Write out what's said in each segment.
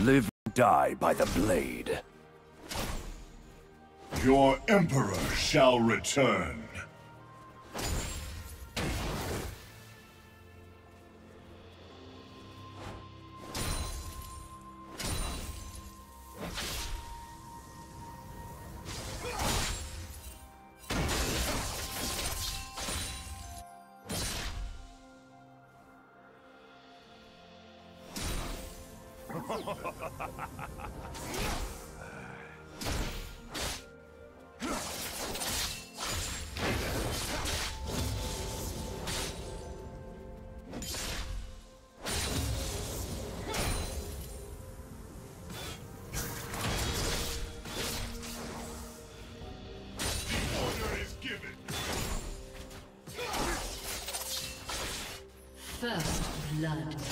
Live and die by the blade. Your Emperor shall return. Blood.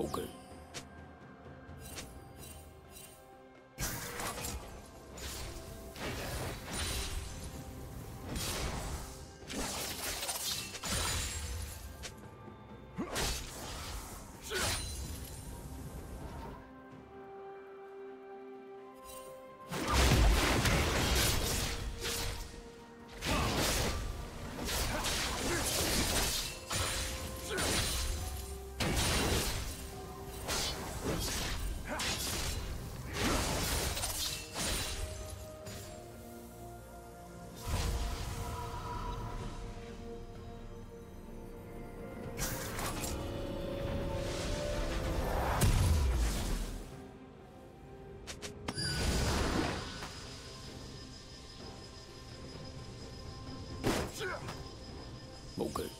Okay. Okay.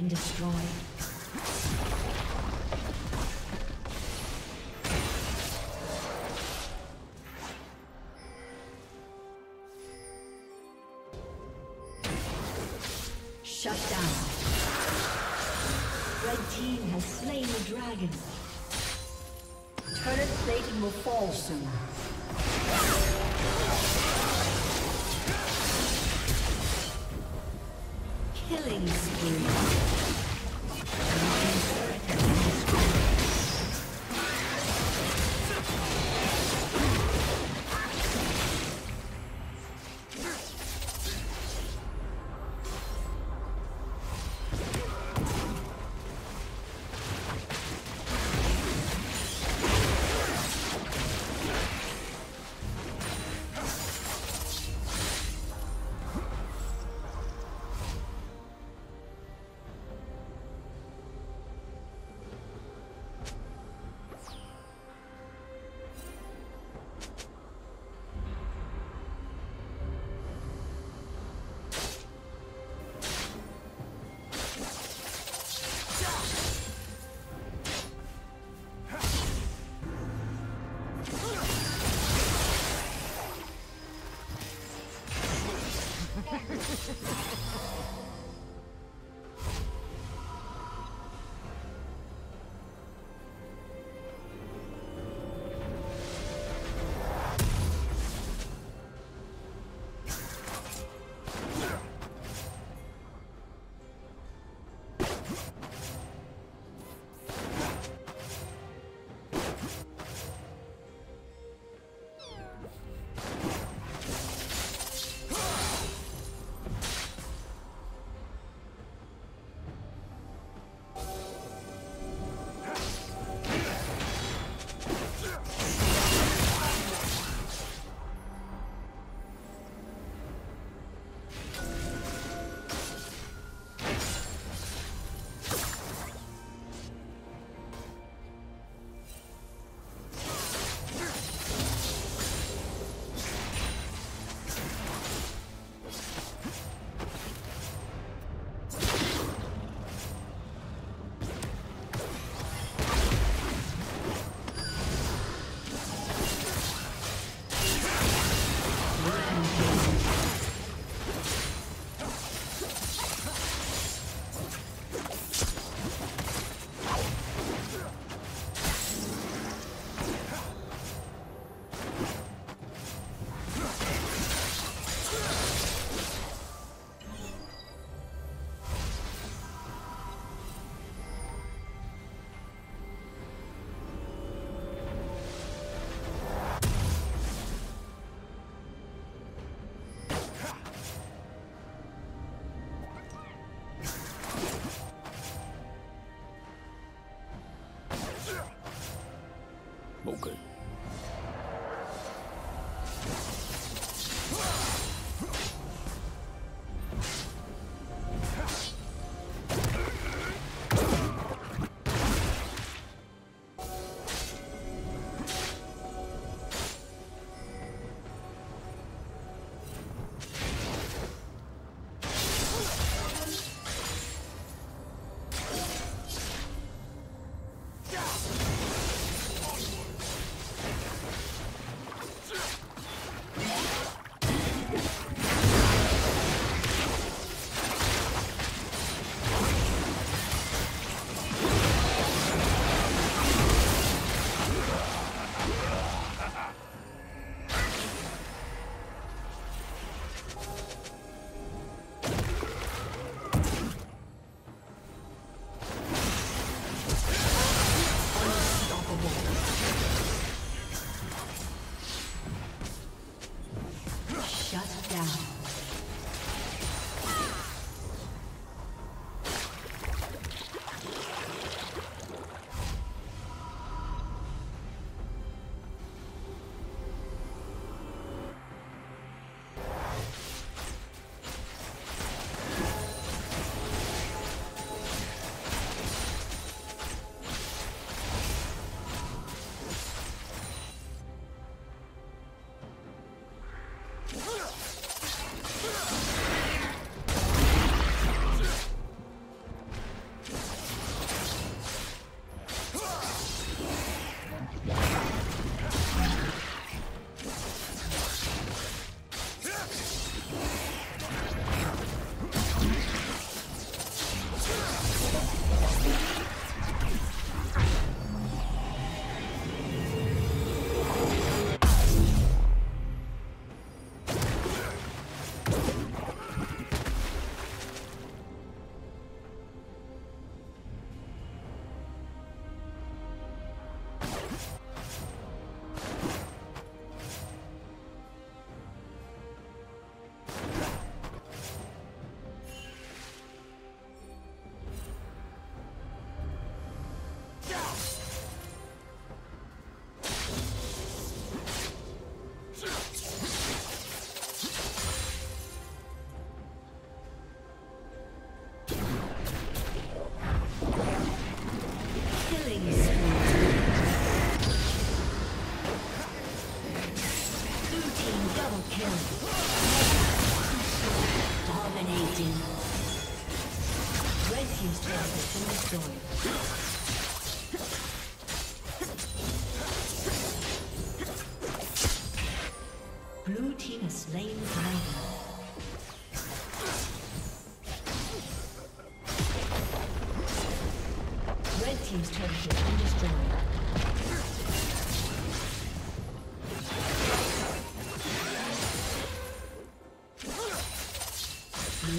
Been destroyed. Shut down. Red team has slain the dragon. Turret plating will fall soon. Killing spree. Okay. team's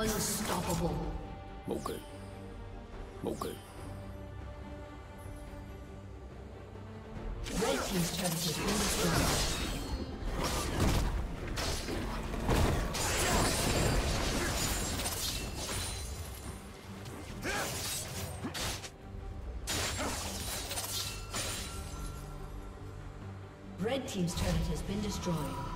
Unstoppable. Okay. Okay. Red team's turret has been destroyed. Red team's turret has been destroyed.